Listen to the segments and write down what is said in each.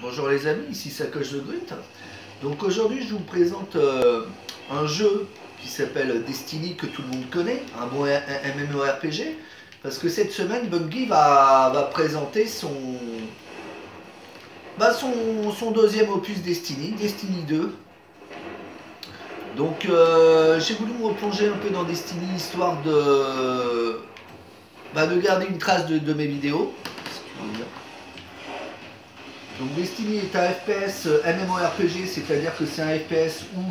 Bonjour les amis, ici Sacoche de Grut. Donc aujourd'hui je vous présente euh, un jeu qui s'appelle Destiny que tout le monde connaît, un bon MMORPG. Parce que cette semaine Bungie va, va présenter son, bah son, son, deuxième opus Destiny, Destiny 2. Donc euh, j'ai voulu me replonger un peu dans Destiny histoire de, bah, de garder une trace de mes vidéos. Donc Destiny est un FPS euh, MMORPG, c'est-à-dire que c'est un FPS où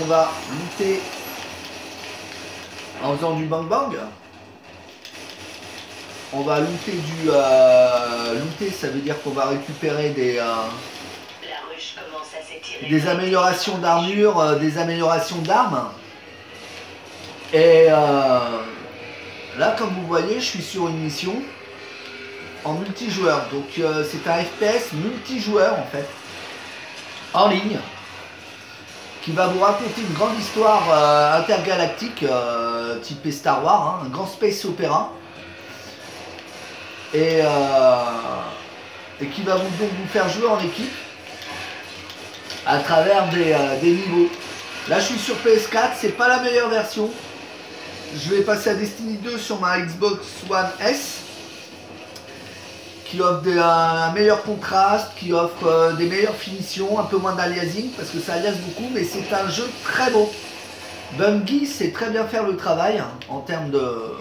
on va lutter en faisant du bang bang. On va looter du... Euh, looter, ça veut dire qu'on va récupérer des... Euh, des améliorations d'armure, euh, des améliorations d'armes. Et là, comme vous voyez, je suis sur une mission en multijoueur. Donc euh, c'est un FPS multijoueur en fait, en ligne, qui va vous raconter une grande histoire euh, intergalactique, euh, type Star Wars, hein, un grand space opéra. Et, et qui va vous, donc vous faire jouer en équipe à travers des, des niveaux. Là je suis sur PS4, c'est pas la meilleure version. Je vais passer à Destiny 2 sur ma Xbox One S qui offre un meilleur contraste, qui offre euh, des meilleures finitions, un peu moins d'aliasing, parce que ça aliase beaucoup, mais c'est un jeu très beau. Bungie sait très bien faire le travail hein, en termes de...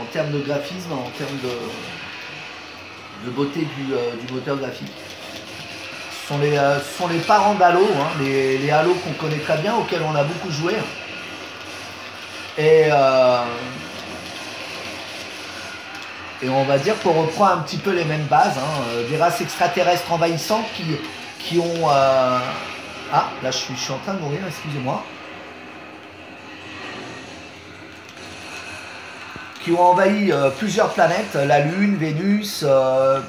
En termes de graphisme, en termes de, de beauté du, euh, moteur graphique. Ce sont les, euh, sont les parents d'Halo, hein, les, les Halo qu'on connaît très bien, auxquels on a beaucoup joué. Et et on va dire qu'on reprend un petit peu les mêmes bases, hein, euh, des races extraterrestres envahissantes qui, qui ont... Euh, ah, là je suis, je suis en train de mourir, excusez-moi. Qui ont envahi euh, plusieurs planètes, la Lune, Vénus,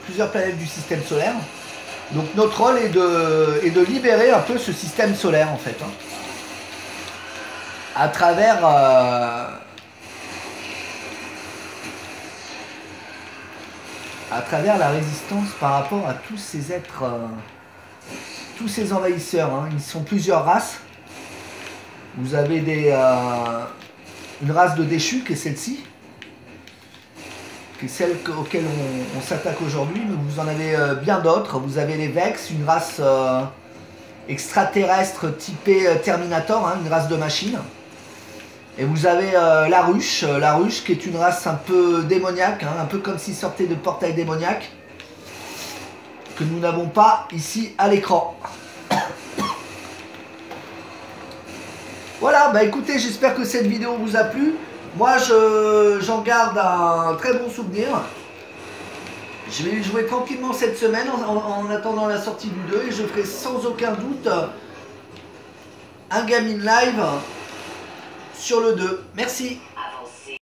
plusieurs planètes du système solaire. Donc notre rôle est de, est de libérer un peu ce système solaire en fait. Hein. à travers à travers la résistance par rapport à tous ces êtres, euh, tous ces envahisseurs. Hein. Ils sont plusieurs races. Vous avez des, euh, une race de déchus qui est celle-ci, qui est celle auquel on, s'attaque aujourd'hui, mais vous en avez euh, bien d'autres. Vous avez les Vex, une race extraterrestre typée Terminator, hein, une race de machines. Et vous avez euh, la ruche, euh, la ruche qui est une race un peu démoniaque, hein, un peu comme s'il sortait de portail démoniaque, que nous n'avons pas ici à l'écran. voilà, bah écoutez, j'espère que cette vidéo vous a plu. Moi, j'en garde un très bon souvenir. Je vais jouer tranquillement cette semaine en, attendant la sortie du 2 et je ferai sans aucun doute un gaming live sur le 2. Merci